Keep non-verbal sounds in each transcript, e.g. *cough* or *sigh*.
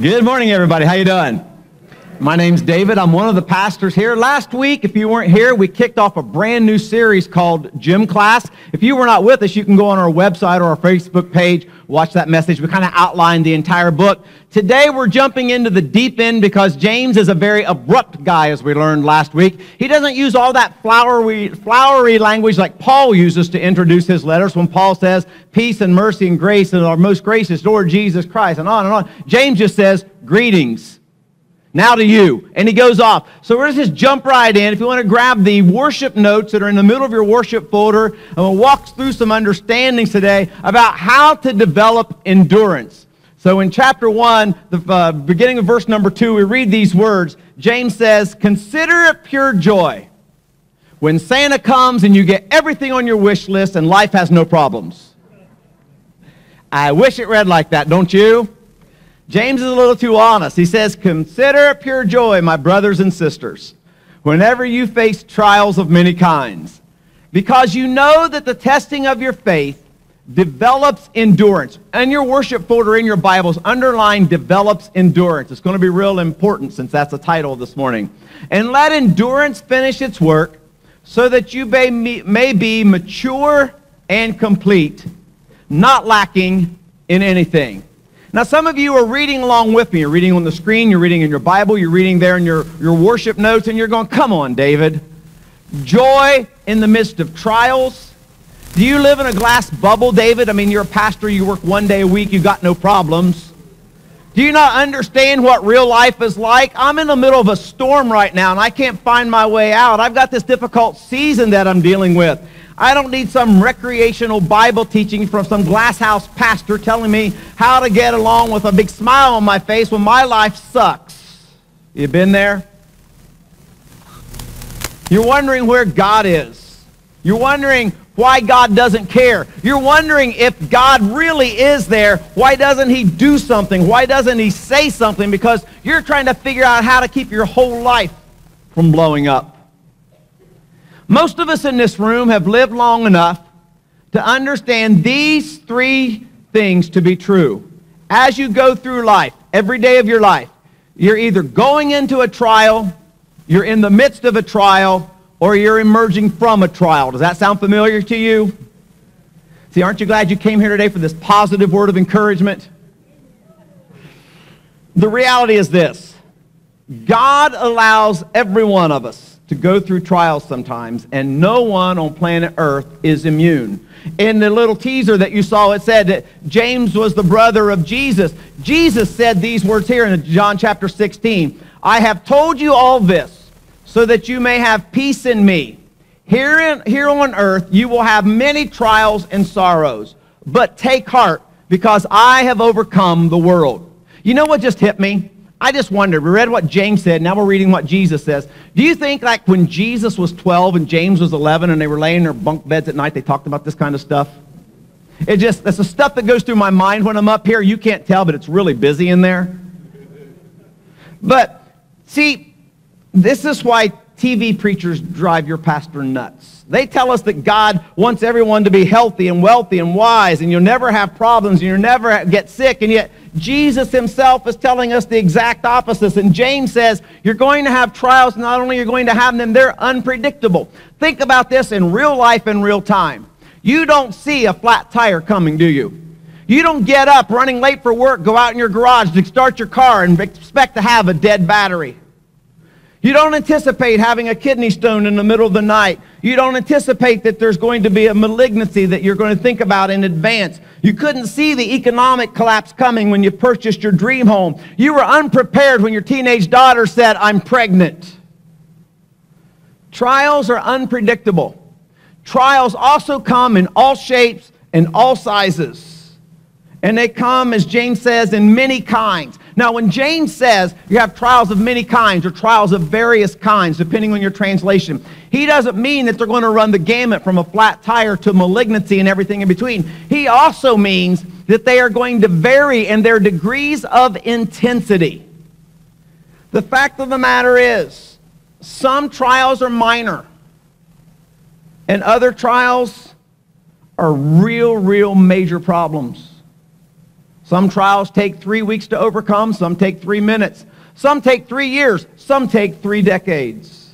Good morning, everybody. How you doing? My name's David. I'm one of the pastors here. Last week, if you weren't here, we kicked off a brand new series called Jim Class. If you were not with us, you can go on our website or our Facebook page, watch that message. We kind of outlined the entire book. Today, we're jumping into the deep end because James is a very abrupt guy, as we learned last week. He doesn't use all that flowery, flowery language like Paul uses to introduce his letters when Paul says, Peace and mercy and grace and our most gracious Lord Jesus Christ, and on and on. James just says, Greetings. Now to you. And he goes off. So we're just jump right in. If you want to grab the worship notes that are in the middle of your worship folder, and we'll walk through some understandings today about how to develop endurance. So in chapter 1, the uh, beginning of verse number 2, we read these words. James says, Consider it pure joy when Santa comes and you get everything on your wish list and life has no problems. I wish it read like that, don't you? James is a little too honest. He says, Consider it pure joy, my brothers and sisters, whenever you face trials of many kinds, because you know that the testing of your faith develops endurance. And your worship folder in your Bibles, underline develops endurance. It's going to be real important since that's the title this morning. And let endurance finish its work so that you may, may be mature and complete, not lacking in anything. Now, some of you are reading along with me. You're reading on the screen, you're reading in your Bible, you're reading there in your, your worship notes, and you're going, come on, David. Joy in the midst of trials. Do you live in a glass bubble, David? I mean, you're a pastor, you work one day a week, you got no problems. Do you not understand what real life is like? I'm in the middle of a storm right now, and I can't find my way out. I've got this difficult season that I'm dealing with. I don't need some recreational Bible teaching from some glasshouse pastor telling me how to get along with a big smile on my face when my life sucks. You been there? You're wondering where God is. You're wondering why God doesn't care. You're wondering if God really is there. Why doesn't he do something? Why doesn't he say something? Because you're trying to figure out how to keep your whole life from blowing up. Most of us in this room have lived long enough to understand these three things to be true. As you go through life, every day of your life, you're either going into a trial, you're in the midst of a trial, or you're emerging from a trial. Does that sound familiar to you? See, aren't you glad you came here today for this positive word of encouragement? The reality is this God allows every one of us to go through trials sometimes, and no one on planet Earth is immune. In the little teaser that you saw, it said that James was the brother of Jesus. Jesus said these words here in John chapter 16 I have told you all this so that you may have peace in me. Here, in, here on earth, you will have many trials and sorrows, but take heart because I have overcome the world. You know what just hit me? I just wondered. We read what James said. Now we're reading what Jesus says. Do you think like when Jesus was 12 and James was 11 and they were laying in their bunk beds at night, they talked about this kind of stuff? It just, that's the stuff that goes through my mind when I'm up here. You can't tell, but it's really busy in there. But see, this is why TV preachers drive your pastor nuts. They tell us that God wants everyone to be healthy and wealthy and wise, and you'll never have problems, and you'll never get sick, and yet Jesus himself is telling us the exact opposite. And James says, you're going to have trials. Not only are you going to have them, they're unpredictable. Think about this in real life in real time. You don't see a flat tire coming, do you? You don't get up running late for work, go out in your garage to start your car and expect to have a dead battery. You don't anticipate having a kidney stone in the middle of the night. You don't anticipate that there's going to be a malignancy that you're going to think about in advance. You couldn't see the economic collapse coming when you purchased your dream home. You were unprepared when your teenage daughter said, I'm pregnant. Trials are unpredictable. Trials also come in all shapes and all sizes. And they come, as James says, in many kinds. Now, when James says you have trials of many kinds or trials of various kinds, depending on your translation, he doesn't mean that they're going to run the gamut from a flat tire to malignancy and everything in between. He also means that they are going to vary in their degrees of intensity. The fact of the matter is, some trials are minor, and other trials are real, real major problems. Some trials take three weeks to overcome, some take three minutes, some take three years, some take three decades.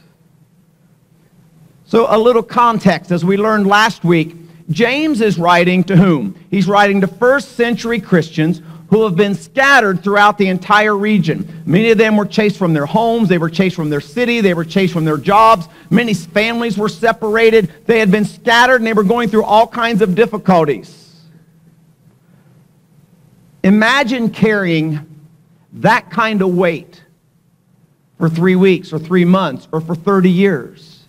So, a little context as we learned last week James is writing to whom? He's writing to first century Christians who have been scattered throughout the entire region. Many of them were chased from their homes, they were chased from their city, they were chased from their jobs. Many families were separated, they had been scattered, and they were going through all kinds of difficulties. Imagine carrying that kind of weight for three weeks or three months or for 30 years.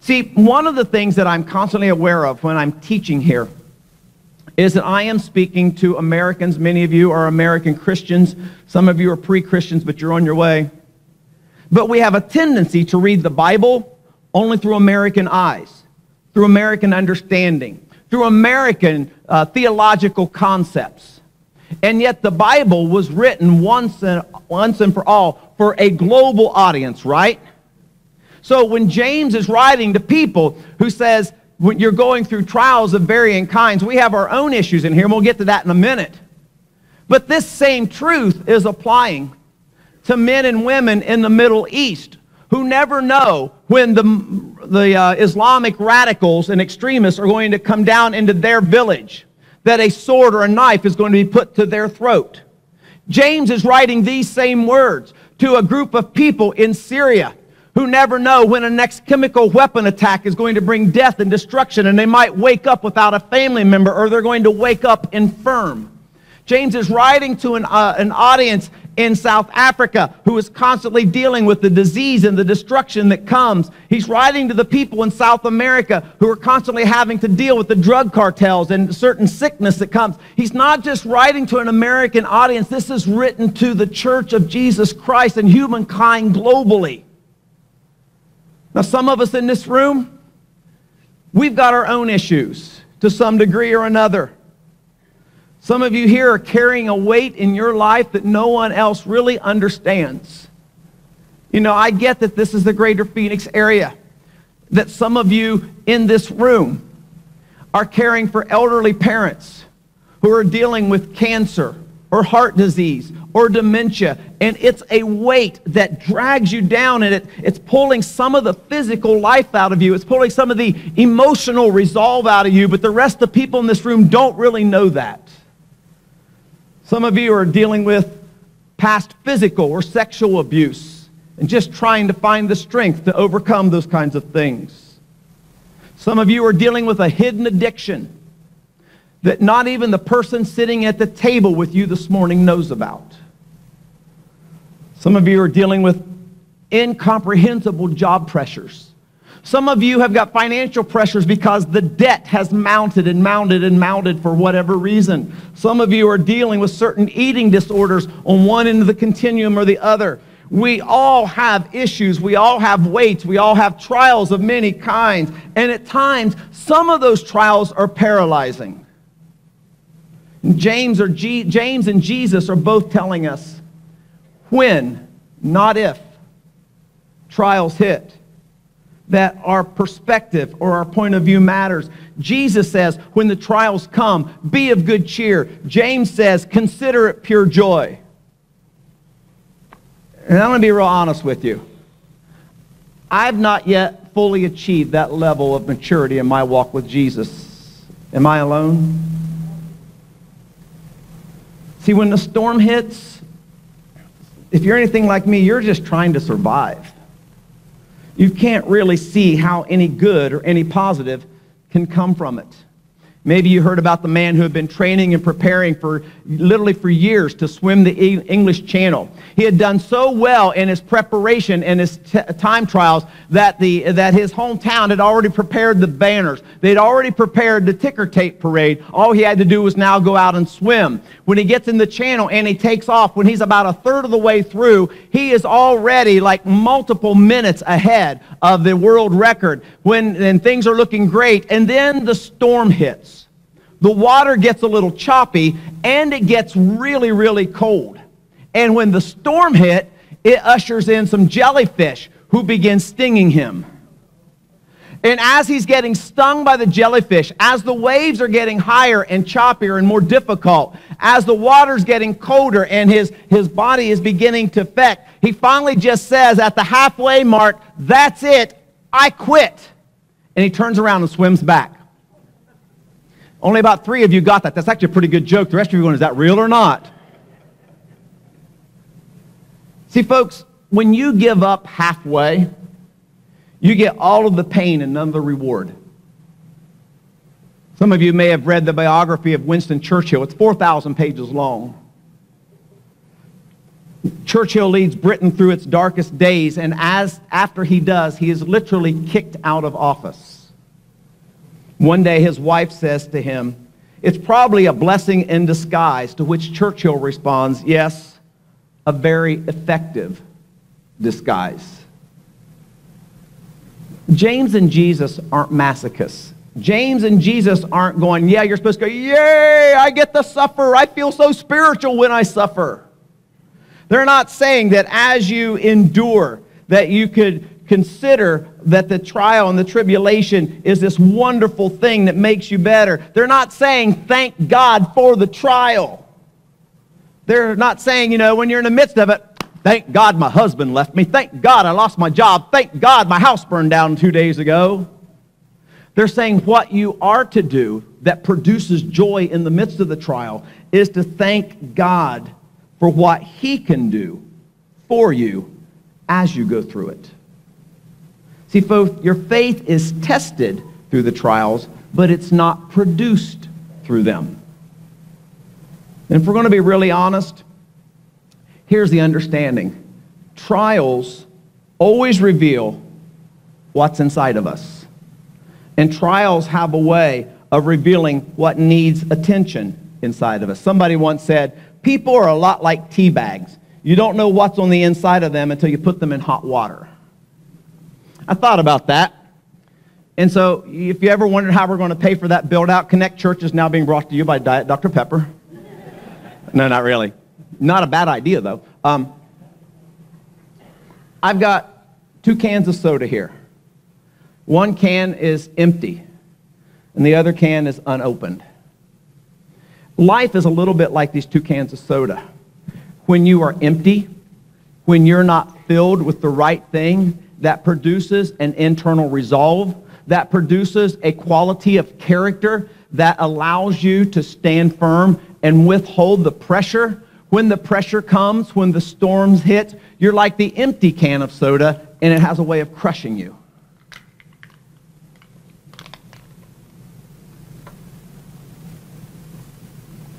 See, one of the things that I'm constantly aware of when I'm teaching here is that I am speaking to Americans. Many of you are American Christians. Some of you are pre Christians, but you're on your way. But we have a tendency to read the Bible only through American eyes, through American understanding, through American uh, theological concepts. And yet the Bible was written once and, once and for all for a global audience, right? So when James is writing to people who says, when you're going through trials of varying kinds, we have our own issues in here, and we'll get to that in a minute. But this same truth is applying to men and women in the Middle East who never know when the, the uh, Islamic radicals and extremists are going to come down into their village, that a sword or a knife is going to be put to their throat. James is writing these same words to a group of people in Syria who never know when a next chemical weapon attack is going to bring death and destruction, and they might wake up without a family member or they're going to wake up infirm. James is writing to an, uh, an audience in South Africa who is constantly dealing with the disease and the destruction that comes. He's writing to the people in South America who are constantly having to deal with the drug cartels and certain sickness that comes. He's not just writing to an American audience, this is written to the church of Jesus Christ and humankind globally. Now, some of us in this room, we've got our own issues to some degree or another. Some of you here are carrying a weight in your life that no one else really understands. You know, I get that this is the greater Phoenix area, that some of you in this room are caring for elderly parents who are dealing with cancer or heart disease or dementia. And it's a weight that drags you down and it, it's pulling some of the physical life out of you. It's pulling some of the emotional resolve out of you. But the rest of the people in this room don't really know that. Some of you are dealing with past physical or sexual abuse and just trying to find the strength to overcome those kinds of things. Some of you are dealing with a hidden addiction that not even the person sitting at the table with you this morning knows about. Some of you are dealing with incomprehensible job pressures. Some of you have got financial pressures because the debt has mounted and mounted and mounted for whatever reason. Some of you are dealing with certain eating disorders on one end of the continuum or the other. We all have issues. We all have weights. We all have trials of many kinds. And at times, some of those trials are paralyzing. James, or G, James and Jesus are both telling us when, not if, trials hit, that our perspective or our point of view matters. Jesus says, when the trials come, be of good cheer. James says, consider it pure joy. And I'm going to be real honest with you. I've not yet fully achieved that level of maturity in my walk with Jesus. Am I alone? See, when the storm hits, if you're anything like me, you're just trying to survive. You can't really see how any good or any positive can come from it. Maybe you heard about the man who had been training and preparing for literally for years to swim the English Channel. He had done so well in his preparation and his time trials that, the, that his hometown had already prepared the banners. They'd already prepared the ticker tape parade. All he had to do was now go out and swim. When he gets in the channel and he takes off, when he's about a third of the way through, he is already like multiple minutes ahead of the world record when and things are looking great. And then the storm hits the water gets a little choppy and it gets really, really cold. And when the storm hit, it ushers in some jellyfish who begin stinging him. And as he's getting stung by the jellyfish, as the waves are getting higher and choppier and more difficult, as the water's getting colder and his, his body is beginning to affect, he finally just says at the halfway mark, That's it, I quit. And he turns around and swims back. Only about three of you got that. That's actually a pretty good joke. The rest of you going, Is that real or not? See, folks, when you give up halfway, you get all of the pain and none of the reward. Some of you may have read the biography of Winston Churchill. It's 4,000 pages long. Churchill leads Britain through its darkest days, and as after he does, he is literally kicked out of office. One day his wife says to him, It's probably a blessing in disguise, to which Churchill responds, Yes, a very effective disguise. James and Jesus aren't masochists. James and Jesus aren't going, yeah, you're supposed to go, yay, I get to suffer. I feel so spiritual when I suffer. They're not saying that as you endure, that you could consider that the trial and the tribulation is this wonderful thing that makes you better. They're not saying, thank God for the trial. They're not saying, you know, when you're in the midst of it, Thank God my husband left me. Thank God I lost my job. Thank God my house burned down two days ago. They're saying what you are to do that produces joy in the midst of the trial is to thank God for what he can do for you as you go through it. See, folks, your faith is tested through the trials, but it's not produced through them. And if we're going to be really honest, Here's the understanding trials always reveal what's inside of us. And trials have a way of revealing what needs attention inside of us. Somebody once said, People are a lot like tea bags. You don't know what's on the inside of them until you put them in hot water. I thought about that. And so, if you ever wondered how we're going to pay for that build out, Connect Church is now being brought to you by Diet Dr. Pepper. *laughs* no, not really. Not a bad idea, though. Um, I've got two cans of soda here. One can is empty, and the other can is unopened. Life is a little bit like these two cans of soda. When you are empty, when you're not filled with the right thing, that produces an internal resolve, that produces a quality of character that allows you to stand firm and withhold the pressure when the pressure comes, when the storms hit, you're like the empty can of soda, and it has a way of crushing you.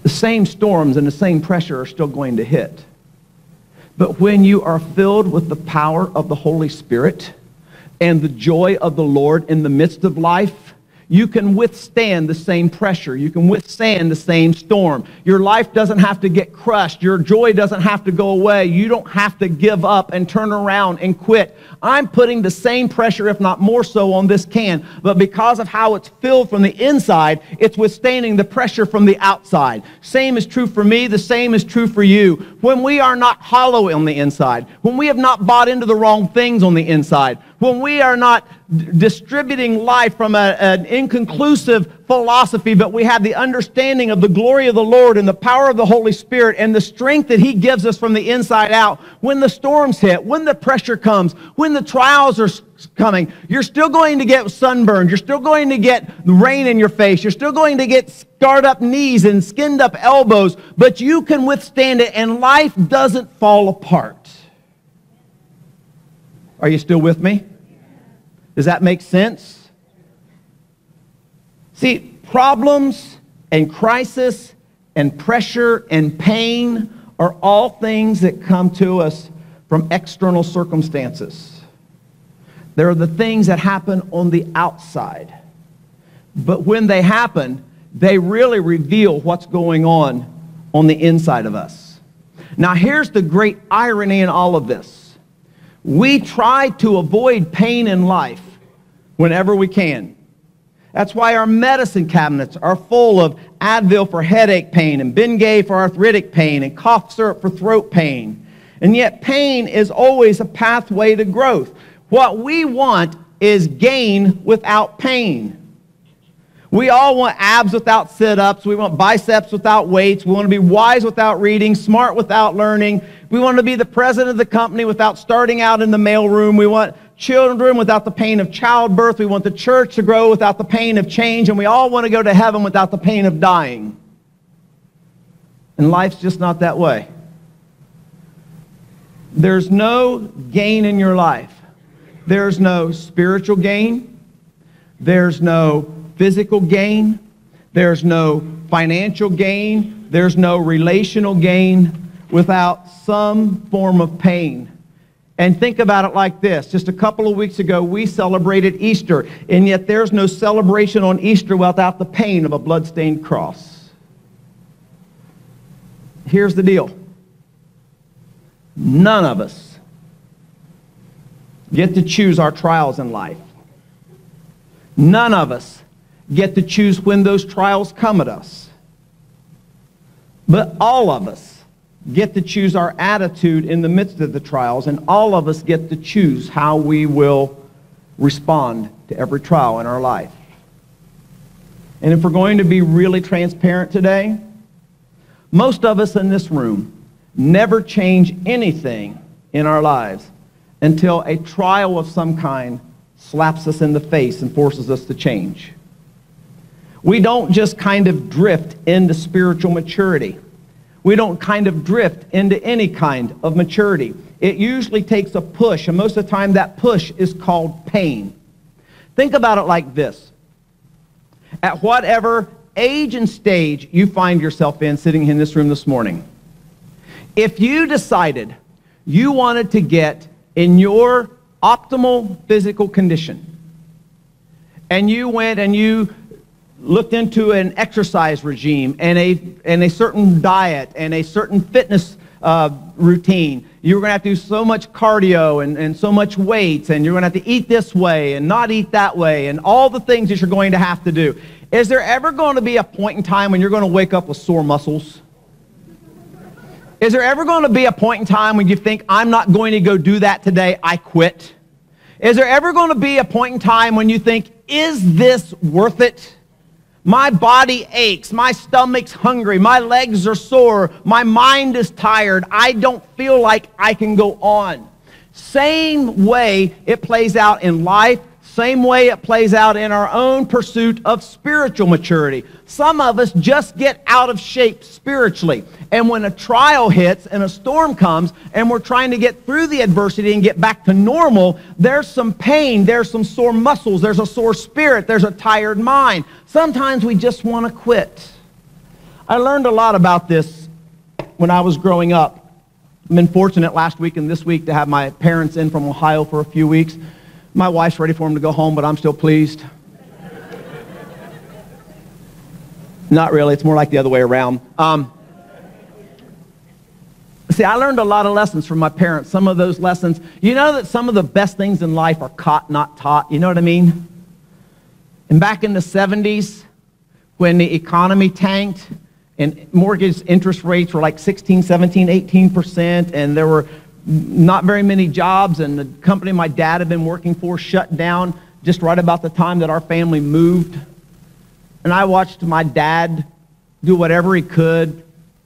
The same storms and the same pressure are still going to hit. But when you are filled with the power of the Holy Spirit and the joy of the Lord in the midst of life, you can withstand the same pressure. You can withstand the same storm. Your life doesn't have to get crushed. Your joy doesn't have to go away. You don't have to give up and turn around and quit. I'm putting the same pressure, if not more so, on this can. But because of how it's filled from the inside, it's withstanding the pressure from the outside. Same is true for me. The same is true for you. When we are not hollow on the inside, when we have not bought into the wrong things on the inside, when we are not distributing life from a, an inconclusive philosophy, but we have the understanding of the glory of the Lord and the power of the Holy Spirit and the strength that He gives us from the inside out. When the storms hit, when the pressure comes, when the trials are coming, you're still going to get sunburned. You're still going to get rain in your face. You're still going to get scarred up knees and skinned up elbows, but you can withstand it and life doesn't fall apart. Are you still with me? Does that make sense? See, problems and crisis and pressure and pain are all things that come to us from external circumstances. There are the things that happen on the outside. But when they happen, they really reveal what's going on on the inside of us. Now, here's the great irony in all of this we try to avoid pain in life whenever we can. That's why our medicine cabinets are full of Advil for headache pain and Bengay for arthritic pain and cough syrup for throat pain. And yet pain is always a pathway to growth. What we want is gain without pain. We all want abs without sit ups. We want biceps without weights. We want to be wise without reading, smart without learning. We want to be the president of the company without starting out in the mailroom. We want children without the pain of childbirth. We want the church to grow without the pain of change. And we all want to go to heaven without the pain of dying. And life's just not that way. There's no gain in your life. There's no spiritual gain. There's no physical gain, there's no financial gain, there's no relational gain without some form of pain. And think about it like this. Just a couple of weeks ago, we celebrated Easter, and yet there's no celebration on Easter without the pain of a bloodstained cross. Here's the deal none of us get to choose our trials in life. None of us get to choose when those trials come at us. But all of us get to choose our attitude in the midst of the trials, and all of us get to choose how we will respond to every trial in our life. And if we're going to be really transparent today, most of us in this room never change anything in our lives until a trial of some kind slaps us in the face and forces us to change. We don't just kind of drift into spiritual maturity. We don't kind of drift into any kind of maturity. It usually takes a push, and most of the time that push is called pain. Think about it like this. At whatever age and stage you find yourself in sitting in this room this morning, if you decided you wanted to get in your optimal physical condition, and you went and you looked into an exercise regime and a, and a certain diet and a certain fitness uh, routine. You're going to have to do so much cardio and, and so much weights, and you're going to have to eat this way and not eat that way, and all the things that you're going to have to do. Is there ever going to be a point in time when you're going to wake up with sore muscles? Is there ever going to be a point in time when you think, I'm not going to go do that today, I quit? Is there ever going to be a point in time when you think, is this worth it? My body aches. My stomach's hungry. My legs are sore. My mind is tired. I don't feel like I can go on. Same way it plays out in life, same way it plays out in our own pursuit of spiritual maturity. Some of us just get out of shape spiritually. And when a trial hits and a storm comes and we're trying to get through the adversity and get back to normal, there's some pain, there's some sore muscles, there's a sore spirit, there's a tired mind. Sometimes we just want to quit. I learned a lot about this when I was growing up. I've been fortunate last week and this week to have my parents in from Ohio for a few weeks. My wife's ready for him to go home, but I'm still pleased. Not really. It's more like the other way around. Um, see, I learned a lot of lessons from my parents. Some of those lessons, you know that some of the best things in life are caught, not taught. You know what I mean? And back in the 70s, when the economy tanked and mortgage interest rates were like 16, 17, 18%, and there were not very many jobs, and the company my dad had been working for shut down just right about the time that our family moved. And I watched my dad do whatever he could,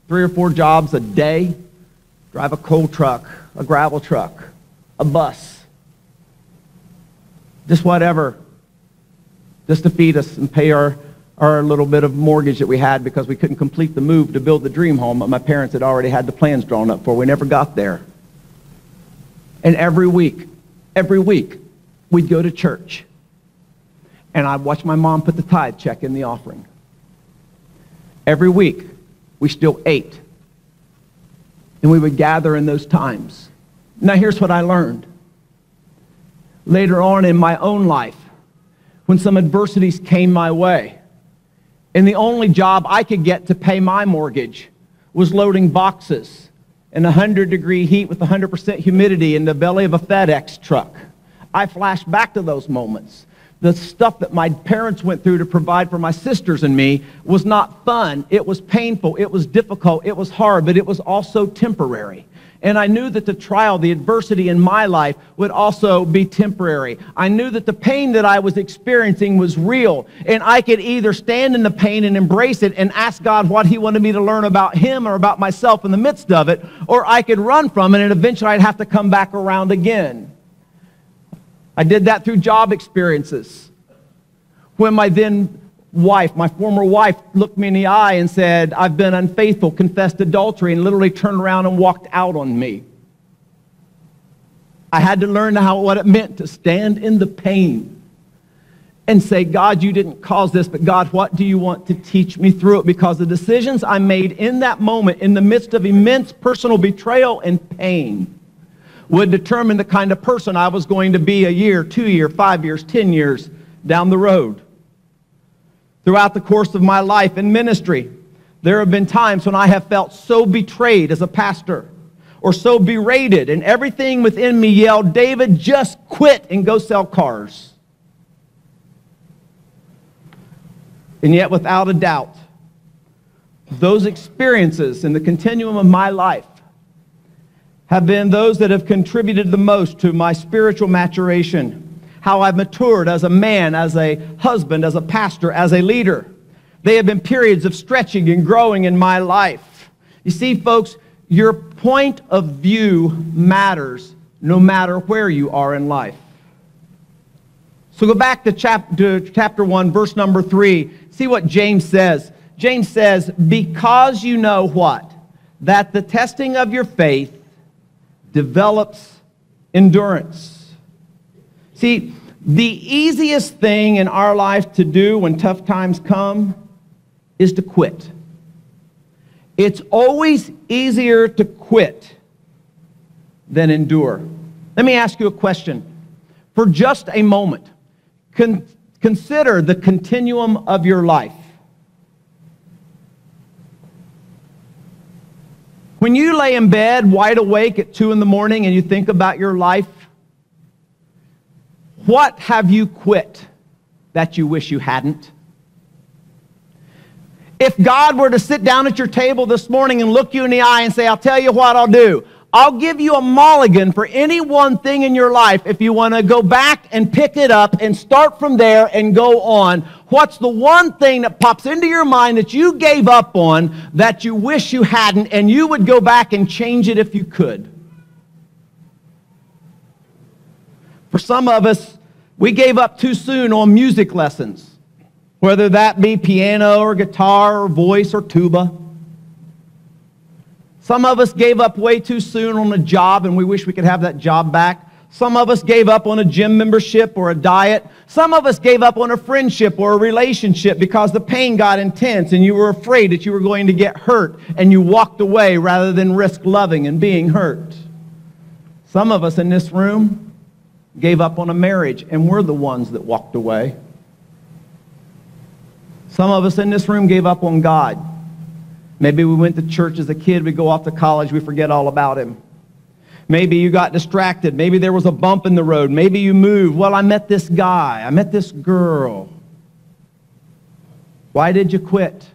three or four jobs a day, drive a coal truck, a gravel truck, a bus, just whatever, just to feed us and pay our, our little bit of mortgage that we had because we couldn't complete the move to build the dream home that my parents had already had the plans drawn up for. We never got there. And every week, every week, we'd go to church. And I'd watch my mom put the tithe check in the offering. Every week, we still ate. And we would gather in those times. Now, here's what I learned. Later on in my own life, when some adversities came my way, and the only job I could get to pay my mortgage was loading boxes in 100 degree heat with 100% humidity in the belly of a FedEx truck. I flash back to those moments. The stuff that my parents went through to provide for my sisters and me was not fun. It was painful. It was difficult. It was hard, but it was also temporary. And I knew that the trial, the adversity in my life would also be temporary. I knew that the pain that I was experiencing was real. And I could either stand in the pain and embrace it and ask God what He wanted me to learn about Him or about myself in the midst of it, or I could run from it and eventually I'd have to come back around again. I did that through job experiences. When my then wife, my former wife, looked me in the eye and said, I've been unfaithful, confessed adultery, and literally turned around and walked out on me. I had to learn how, what it meant to stand in the pain and say, God, you didn't cause this, but God, what do you want to teach me through it? Because the decisions I made in that moment, in the midst of immense personal betrayal and pain, would determine the kind of person I was going to be a year, two years, five years, ten years down the road throughout the course of my life in ministry. There have been times when I have felt so betrayed as a pastor or so berated, and everything within me yelled, David, just quit and go sell cars. And yet, without a doubt, those experiences in the continuum of my life have been those that have contributed the most to my spiritual maturation how I've matured as a man, as a husband, as a pastor, as a leader. They have been periods of stretching and growing in my life. You see, folks, your point of view matters no matter where you are in life. So go back to, chap- to chapter 1, verse number 3. See what James says. James says, Because you know what? That the testing of your faith develops endurance. See, the easiest thing in our life to do when tough times come is to quit. It's always easier to quit than endure. Let me ask you a question. For just a moment, con- consider the continuum of your life. When you lay in bed wide awake at 2 in the morning and you think about your life, what have you quit that you wish you hadn't? If God were to sit down at your table this morning and look you in the eye and say, I'll tell you what I'll do. I'll give you a mulligan for any one thing in your life if you want to go back and pick it up and start from there and go on. What's the one thing that pops into your mind that you gave up on that you wish you hadn't and you would go back and change it if you could? For some of us, we gave up too soon on music lessons, whether that be piano or guitar or voice or tuba. Some of us gave up way too soon on a job and we wish we could have that job back. Some of us gave up on a gym membership or a diet. Some of us gave up on a friendship or a relationship because the pain got intense and you were afraid that you were going to get hurt and you walked away rather than risk loving and being hurt. Some of us in this room gave up on a marriage, and we're the ones that walked away. Some of us in this room gave up on God. Maybe we went to church as a kid, we go off to college, we forget all about Him. Maybe you got distracted. Maybe there was a bump in the road. Maybe you moved. Well, I met this guy. I met this girl. Why did you quit?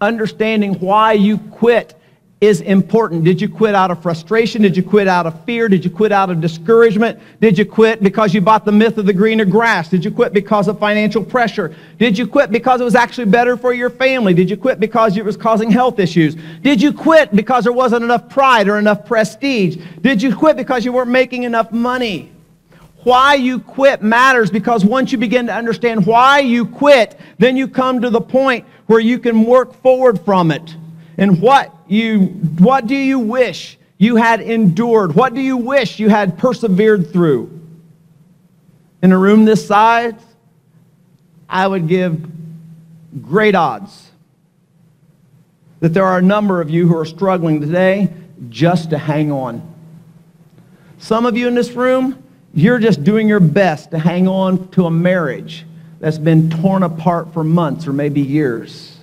Understanding why you quit is important. Did you quit out of frustration? Did you quit out of fear? Did you quit out of discouragement? Did you quit because you bought the myth of the greener grass? Did you quit because of financial pressure? Did you quit because it was actually better for your family? Did you quit because it was causing health issues? Did you quit because there wasn't enough pride or enough prestige? Did you quit because you weren't making enough money? Why you quit matters because once you begin to understand why you quit, then you come to the point where you can work forward from it. And what you what do you wish you had endured? What do you wish you had persevered through? In a room this size, I would give great odds that there are a number of you who are struggling today just to hang on. Some of you in this room, you're just doing your best to hang on to a marriage that's been torn apart for months or maybe years.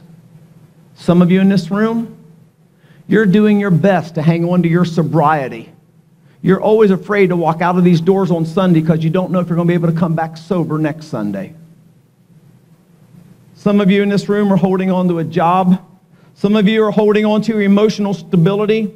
Some of you in this room, you're doing your best to hang on to your sobriety. You're always afraid to walk out of these doors on Sunday because you don't know if you're going to be able to come back sober next Sunday. Some of you in this room are holding on to a job. Some of you are holding on to your emotional stability.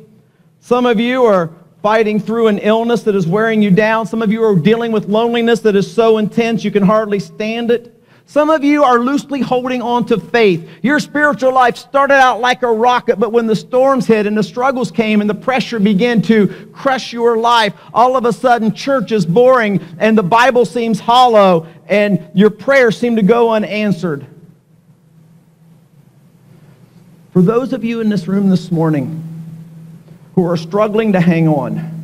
Some of you are fighting through an illness that is wearing you down. Some of you are dealing with loneliness that is so intense you can hardly stand it. Some of you are loosely holding on to faith. Your spiritual life started out like a rocket, but when the storms hit and the struggles came and the pressure began to crush your life, all of a sudden church is boring and the Bible seems hollow and your prayers seem to go unanswered. For those of you in this room this morning who are struggling to hang on,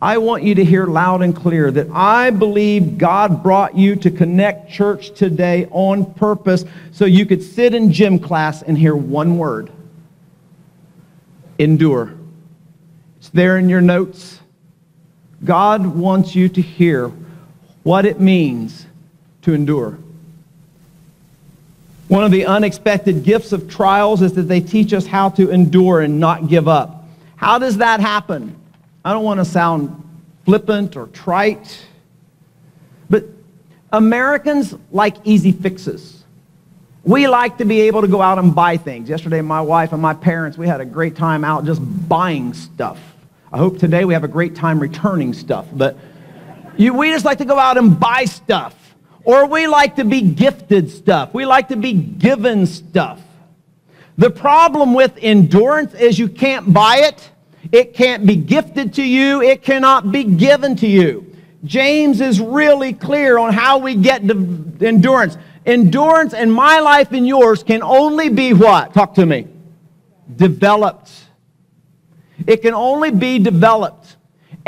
I want you to hear loud and clear that I believe God brought you to Connect Church today on purpose so you could sit in gym class and hear one word endure. It's there in your notes. God wants you to hear what it means to endure. One of the unexpected gifts of trials is that they teach us how to endure and not give up. How does that happen? I don't want to sound flippant or trite, but Americans like easy fixes. We like to be able to go out and buy things. Yesterday, my wife and my parents, we had a great time out just buying stuff. I hope today we have a great time returning stuff, but you, we just like to go out and buy stuff. Or we like to be gifted stuff. We like to be given stuff. The problem with endurance is you can't buy it it can't be gifted to you. It cannot be given to you. James is really clear on how we get endurance. Endurance in my life and yours can only be what? Talk to me. Developed. It can only be developed.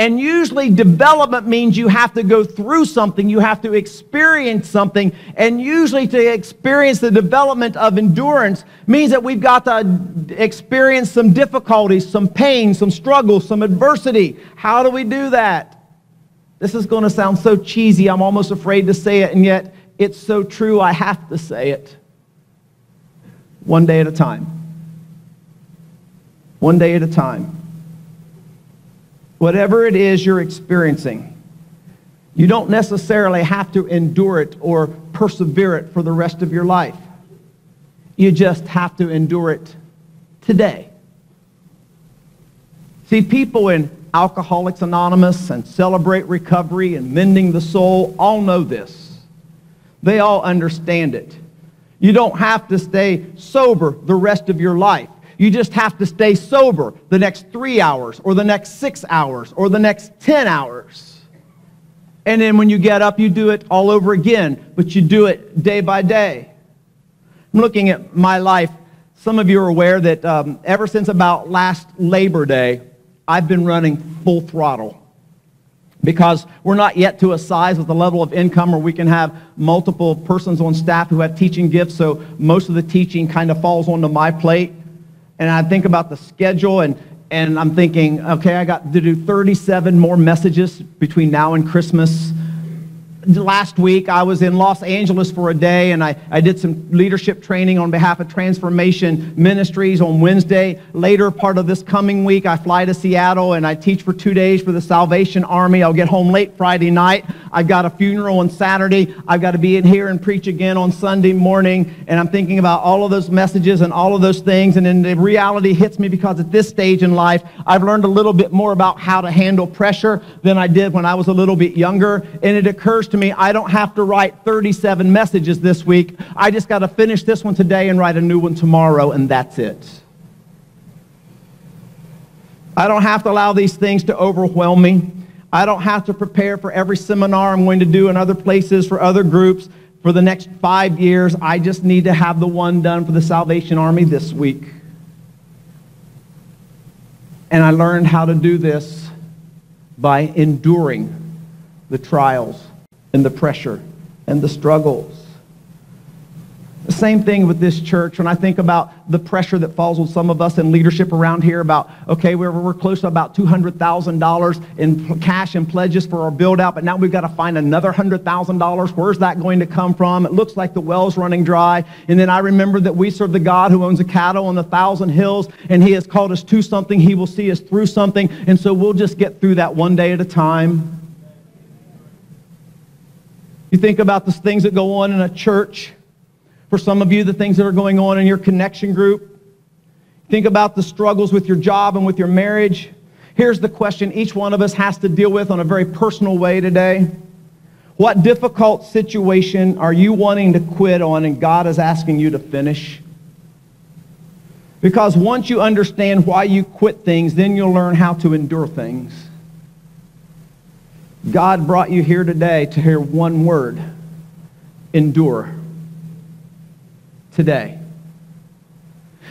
And usually, development means you have to go through something, you have to experience something. And usually, to experience the development of endurance means that we've got to experience some difficulties, some pain, some struggles, some adversity. How do we do that? This is going to sound so cheesy, I'm almost afraid to say it, and yet it's so true, I have to say it. One day at a time. One day at a time whatever it is you're experiencing, you don't necessarily have to endure it or persevere it for the rest of your life. You just have to endure it today. See, people in Alcoholics Anonymous and Celebrate Recovery and Mending the Soul all know this. They all understand it. You don't have to stay sober the rest of your life. You just have to stay sober the next three hours or the next six hours or the next 10 hours. And then when you get up, you do it all over again, but you do it day by day. I'm looking at my life. Some of you are aware that um, ever since about last Labor Day, I've been running full throttle because we're not yet to a size with the level of income where we can have multiple persons on staff who have teaching gifts. So most of the teaching kind of falls onto my plate and I think about the schedule and, and I'm thinking, okay, I got to do 37 more messages between now and Christmas last week I was in Los Angeles for a day and I, I did some leadership training on behalf of Transformation Ministries on Wednesday. Later part of this coming week, I fly to Seattle and I teach for two days for the Salvation Army. I'll get home late Friday night. I've got a funeral on Saturday. I've got to be in here and preach again on Sunday morning. And I'm thinking about all of those messages and all of those things. And then the reality hits me because at this stage in life, I've learned a little bit more about how to handle pressure than I did when I was a little bit younger. And it occurs to me I don't have to write 37 messages this week. I just got to finish this one today and write a new one tomorrow, and that's it. I don't have to allow these things to overwhelm me. I don't have to prepare for every seminar I'm going to do in other places for other groups for the next five years. I just need to have the one done for the Salvation Army this week. And I learned how to do this by enduring the trials and the pressure and the struggles. The same thing with this church. When I think about the pressure that falls on some of us in leadership around here about, okay, we're, we're close to about $200,000 in cash and pledges for our build out, but now we've got to find another $100,000. Where's that going to come from? It looks like the well's running dry. And then I remember that we serve the God who owns the cattle on the thousand hills, and he has called us to something. He will see us through something. And so we'll just get through that one day at a time. You think about the things that go on in a church. For some of you, the things that are going on in your connection group. Think about the struggles with your job and with your marriage. Here's the question each one of us has to deal with on a very personal way today. What difficult situation are you wanting to quit on and God is asking you to finish? Because once you understand why you quit things, then you'll learn how to endure things. God brought you here today to hear one word endure. Today.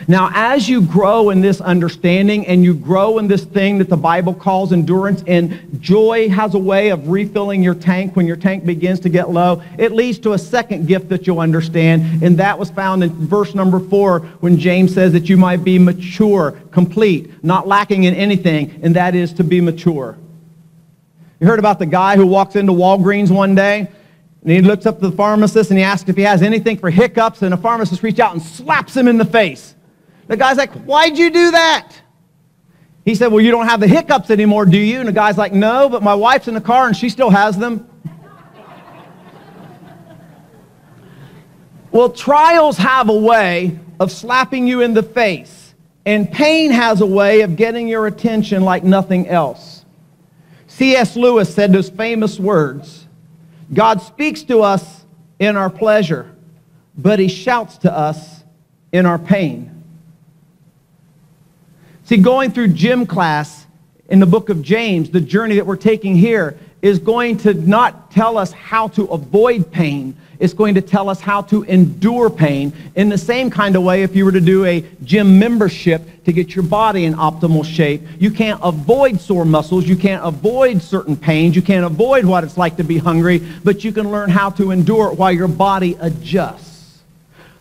Now, as you grow in this understanding and you grow in this thing that the Bible calls endurance, and joy has a way of refilling your tank when your tank begins to get low, it leads to a second gift that you'll understand, and that was found in verse number four when James says that you might be mature, complete, not lacking in anything, and that is to be mature. You heard about the guy who walks into Walgreens one day and he looks up to the pharmacist and he asks if he has anything for hiccups, and the pharmacist reaches out and slaps him in the face. The guy's like, Why'd you do that? He said, Well, you don't have the hiccups anymore, do you? And the guy's like, No, but my wife's in the car and she still has them. *laughs* well, trials have a way of slapping you in the face, and pain has a way of getting your attention like nothing else. C.S. Lewis said those famous words God speaks to us in our pleasure, but he shouts to us in our pain. See, going through Jim Class in the book of James, the journey that we're taking here, is going to not tell us how to avoid pain. It's going to tell us how to endure pain in the same kind of way if you were to do a gym membership to get your body in optimal shape. You can't avoid sore muscles. You can't avoid certain pains. You can't avoid what it's like to be hungry, but you can learn how to endure it while your body adjusts.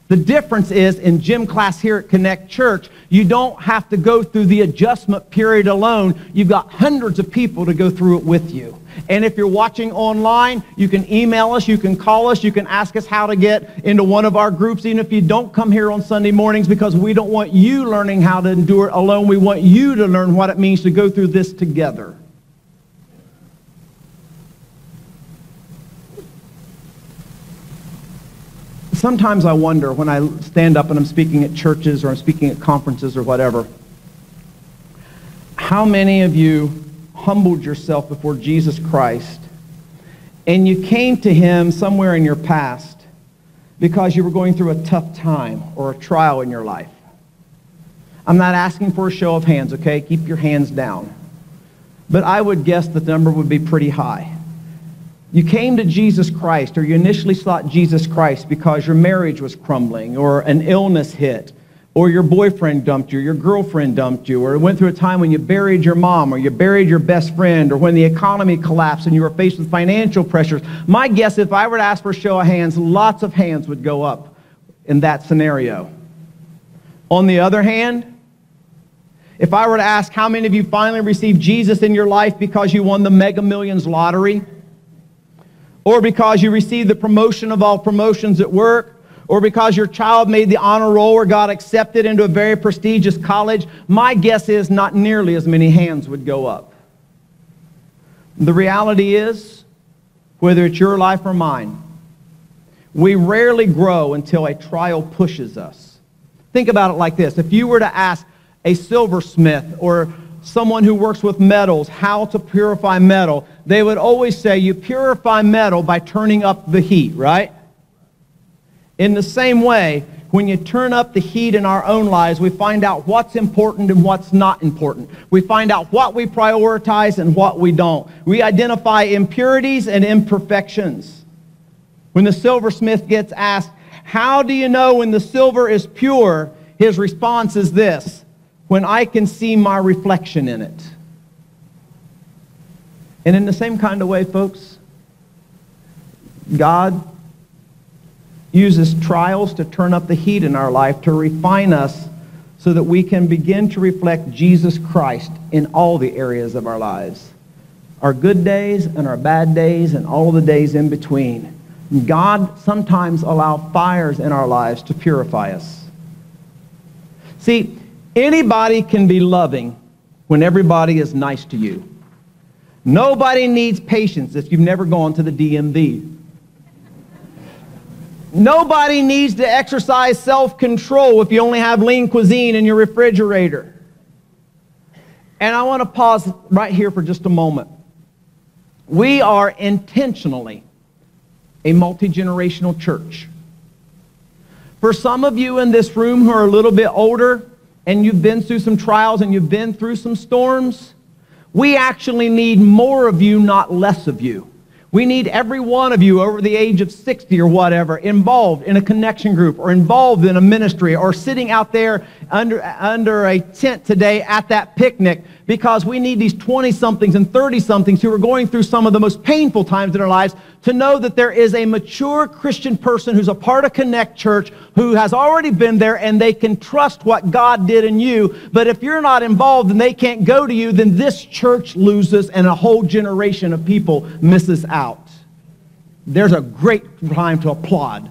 The difference is in Jim Class here at Connect Church, you don't have to go through the adjustment period alone. You've got hundreds of people to go through it with you. And if you're watching online, you can email us, you can call us, you can ask us how to get into one of our groups, even if you don't come here on Sunday mornings, because we don't want you learning how to endure it alone. We want you to learn what it means to go through this together. Sometimes I wonder when I stand up and I'm speaking at churches or I'm speaking at conferences or whatever, how many of you humbled yourself before Jesus Christ and you came to him somewhere in your past because you were going through a tough time or a trial in your life? I'm not asking for a show of hands, okay? Keep your hands down. But I would guess the number would be pretty high. You came to Jesus Christ, or you initially sought Jesus Christ because your marriage was crumbling, or an illness hit, or your boyfriend dumped you, your girlfriend dumped you, or it went through a time when you buried your mom, or you buried your best friend, or when the economy collapsed and you were faced with financial pressures. My guess, if I were to ask for a show of hands, lots of hands would go up in that scenario. On the other hand, if I were to ask how many of you finally received Jesus in your life because you won the Mega Millions lottery, or because you received the promotion of all promotions at work, or because your child made the honor roll or got accepted into a very prestigious college, my guess is not nearly as many hands would go up. The reality is, whether it's your life or mine, we rarely grow until a trial pushes us. Think about it like this. If you were to ask a silversmith or someone who works with metals how to purify metal, they would always say you purify metal by turning up the heat, right? In the same way, when you turn up the heat in our own lives, we find out what's important and what's not important. We find out what we prioritize and what we don't. We identify impurities and imperfections. When the silversmith gets asked, how do you know when the silver is pure? His response is this, when I can see my reflection in it. And in the same kind of way, folks, God uses trials to turn up the heat in our life, to refine us so that we can begin to reflect Jesus Christ in all the areas of our lives. Our good days and our bad days and all the days in between. God sometimes allows fires in our lives to purify us. See, anybody can be loving when everybody is nice to you. Nobody needs patience if you've never gone to the DMV. Nobody needs to exercise self-control if you only have lean cuisine in your refrigerator. And I want to pause right here for just a moment. We are intentionally a multi generational church. For some of you in this room who are a little bit older and you've been through some trials and you've been through some storms, we actually need more of you, not less of you. We need every one of you over the age of 60 or whatever involved in a connection group or involved in a ministry or sitting out there under, under a tent today at that picnic because we need these 20 somethings and 30 somethings who are going through some of the most painful times in their lives to know that there is a mature Christian person who's a part of Connect Church who has already been there and they can trust what God did in you. But if you're not involved and they can't go to you, then this church loses and a whole generation of people misses out. There's a great time to applaud.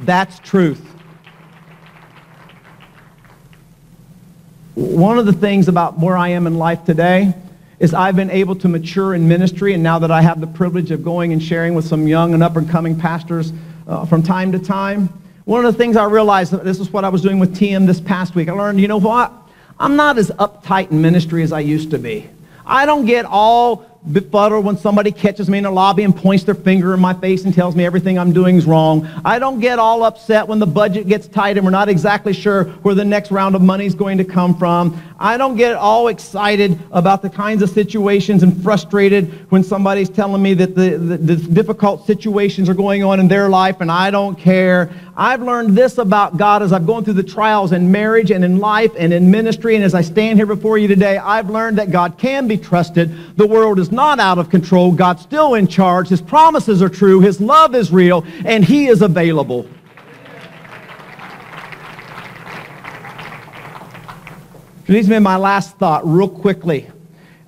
That's truth. One of the things about where I am in life today is I've been able to mature in ministry, and now that I have the privilege of going and sharing with some young and up-and-coming pastors uh, from time to time, one of the things I realized, this is what I was doing with TM this past week, I learned, you know what? I'm not as uptight in ministry as I used to be. I don't get all befuddled when somebody catches me in the lobby and points their finger in my face and tells me everything I'm doing is wrong. I don't get all upset when the budget gets tight and we're not exactly sure where the next round of money is going to come from. I don't get all excited about the kinds of situations and frustrated when somebody's telling me that the, the, the difficult situations are going on in their life and I don't care. I've learned this about God as I've gone through the trials in marriage and in life and in ministry and as I stand here before you today, I've learned that God can be trusted. The world is not out of control. God's still in charge. His promises are true. His love is real and he is available. Leads me to my last thought real quickly.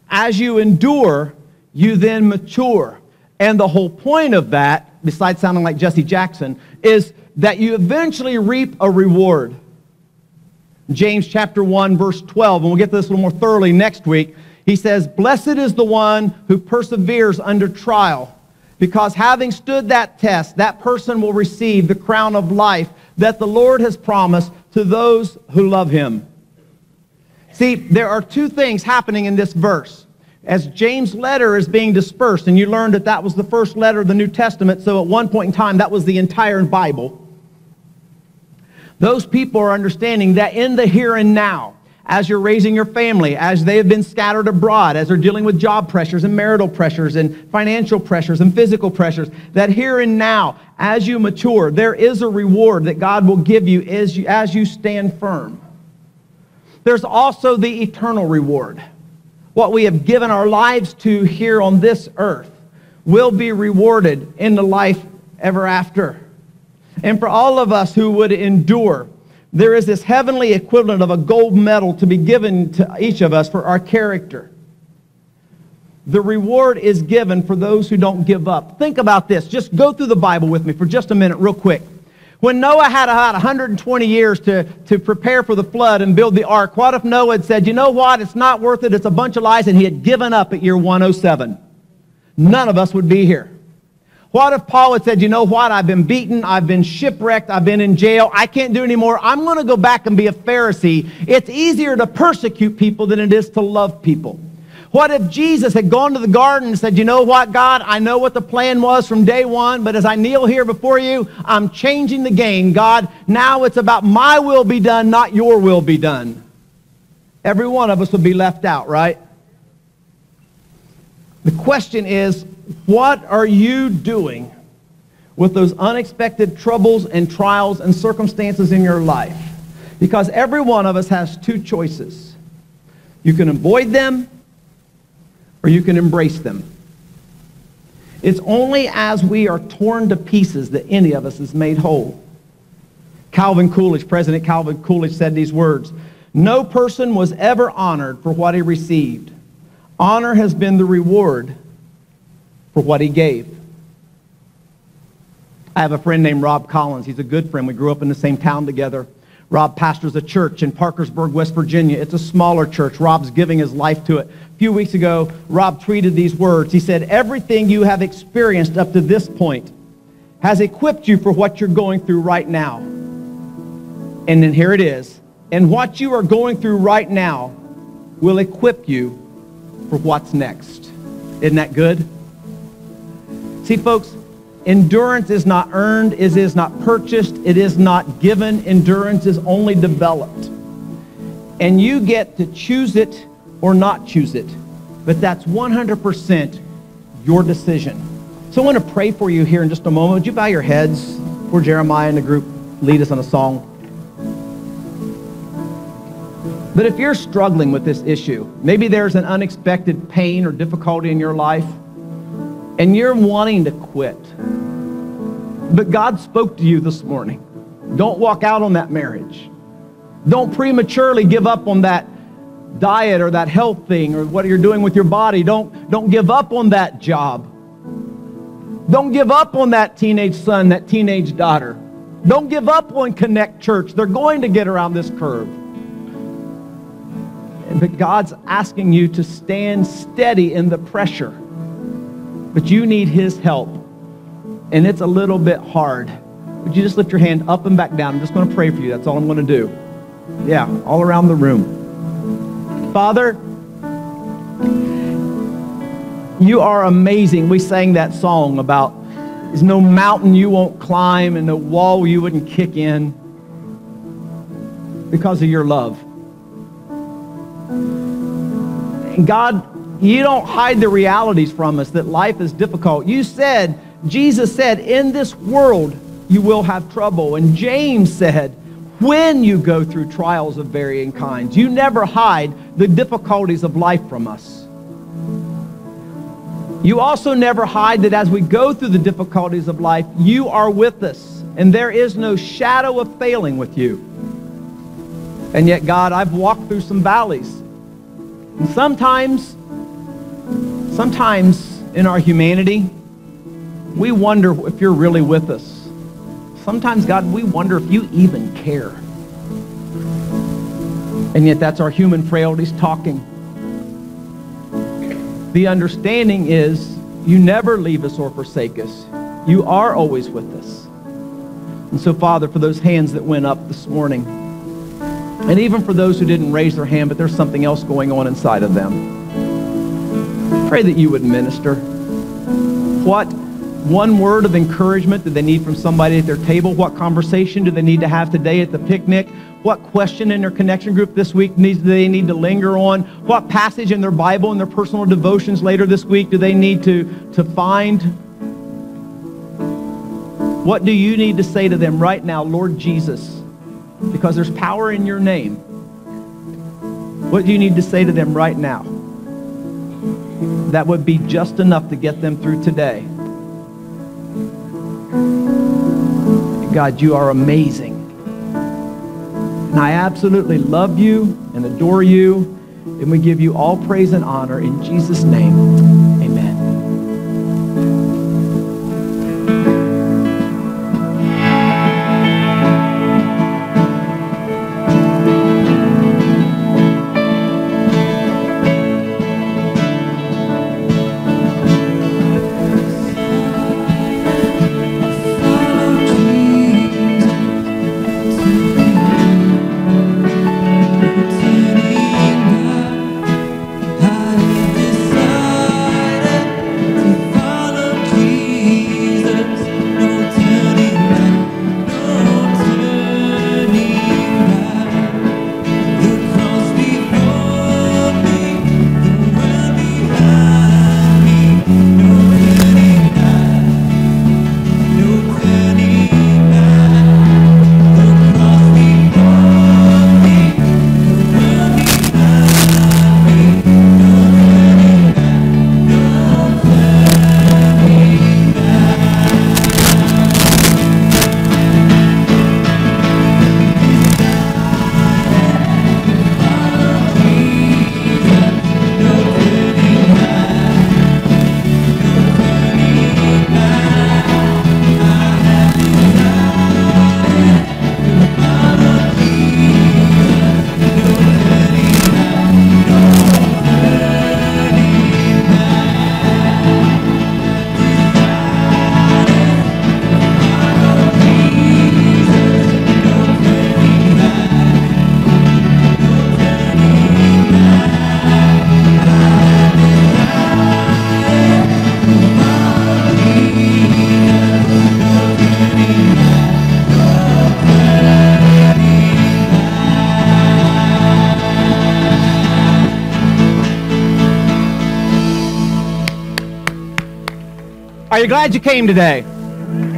As you endure, you then mature. And the whole point of that, besides sounding like Jesse Jackson, is that you eventually reap a reward. James chapter 1, verse 12, and we'll get to this a little more thoroughly next week. He says, Blessed is the one who perseveres under trial, because having stood that test, that person will receive the crown of life that the Lord has promised to those who love him. See, there are two things happening in this verse. As James' letter is being dispersed, and you learned that that was the first letter of the New Testament, so at one point in time, that was the entire Bible. Those people are understanding that in the here and now, as you're raising your family, as they have been scattered abroad, as they're dealing with job pressures and marital pressures and financial pressures and physical pressures, that here and now, as you mature, there is a reward that God will give you as you, as you stand firm. There's also the eternal reward. What we have given our lives to here on this earth will be rewarded in the life ever after. And for all of us who would endure, there is this heavenly equivalent of a gold medal to be given to each of us for our character. The reward is given for those who don't give up. Think about this. Just go through the Bible with me for just a minute, real quick. When Noah had about 120 years to, to prepare for the flood and build the ark, what if Noah had said, you know what, it's not worth it, it's a bunch of lies, and he had given up at year 107? None of us would be here. What if Paul had said, you know what, I've been beaten, I've been shipwrecked, I've been in jail, I can't do anymore, I'm going to go back and be a Pharisee. It's easier to persecute people than it is to love people. What if Jesus had gone to the garden and said, you know what, God, I know what the plan was from day one, but as I kneel here before you, I'm changing the game. God, now it's about my will be done, not your will be done. Every one of us would be left out, right? The question is, what are you doing with those unexpected troubles and trials and circumstances in your life? Because every one of us has two choices. You can avoid them or you can embrace them. It's only as we are torn to pieces that any of us is made whole. Calvin Coolidge, President Calvin Coolidge said these words, no person was ever honored for what he received. Honor has been the reward for what he gave. I have a friend named Rob Collins. He's a good friend. We grew up in the same town together. Rob pastors a church in Parkersburg, West Virginia. It's a smaller church. Rob's giving his life to it. A few weeks ago, Rob tweeted these words. He said, Everything you have experienced up to this point has equipped you for what you're going through right now. And then here it is. And what you are going through right now will equip you for what's next. Isn't that good? See, folks, endurance is not earned, it is not purchased, it is not given. Endurance is only developed. And you get to choose it or not choose it. But that's 100% your decision. So I want to pray for you here in just a moment. Would you bow your heads for Jeremiah and the group lead us on a song? But if you're struggling with this issue, maybe there's an unexpected pain or difficulty in your life, and you're wanting to quit. But God spoke to you this morning. Don't walk out on that marriage. Don't prematurely give up on that diet or that health thing or what you're doing with your body. Don't, don't give up on that job. Don't give up on that teenage son, that teenage daughter. Don't give up on Connect Church. They're going to get around this curve. But God's asking you to stand steady in the pressure. But you need his help. And it's a little bit hard. Would you just lift your hand up and back down? I'm just going to pray for you. That's all I'm going to do. Yeah, all around the room. Father, you are amazing. We sang that song about there's no mountain you won't climb and no wall you wouldn't kick in because of your love. God, you don't hide the realities from us that life is difficult. You said, Jesus said, in this world you will have trouble. And James said, when you go through trials of varying kinds, you never hide the difficulties of life from us. You also never hide that as we go through the difficulties of life, you are with us. And there is no shadow of failing with you. And yet, God, I've walked through some valleys. And sometimes, sometimes in our humanity, we wonder if you're really with us. Sometimes, God, we wonder if you even care. And yet that's our human frailties talking. The understanding is you never leave us or forsake us. You are always with us. And so, Father, for those hands that went up this morning, and even for those who didn't raise their hand, but there's something else going on inside of them, pray that you would minister. What one word of encouragement do they need from somebody at their table? What conversation do they need to have today at the picnic? What question in their connection group this week needs, do they need to linger on? What passage in their Bible and their personal devotions later this week do they need to, to find? What do you need to say to them right now, Lord Jesus? Because there's power in your name. What do you need to say to them right now? That would be just enough to get them through today. God, you are amazing. And I absolutely love you and adore you. And we give you all praise and honor in Jesus' name. Glad you came today?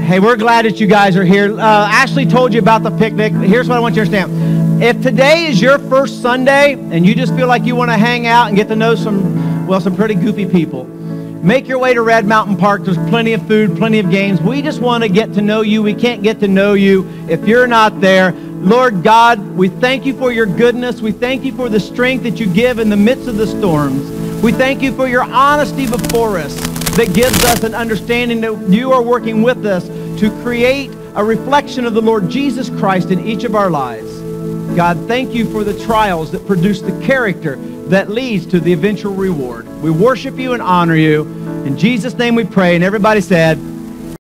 Hey, we're glad that you guys are here. Uh, Ashley told you about the picnic. Here's what I want you to understand. If today is your first Sunday and you just feel like you want to hang out and get to know some, well, some pretty goofy people, make your way to Red Mountain Park. There's plenty of food, plenty of games. We just want to get to know you. We can't get to know you if you're not there. Lord God, we thank you for your goodness. We thank you for the strength that you give in the midst of the storms. We thank you for your honesty before us that gives us an understanding that you are working with us to create a reflection of the Lord Jesus Christ in each of our lives. God, thank you for the trials that produce the character that leads to the eventual reward. We worship you and honor you. In Jesus' name we pray. And everybody said,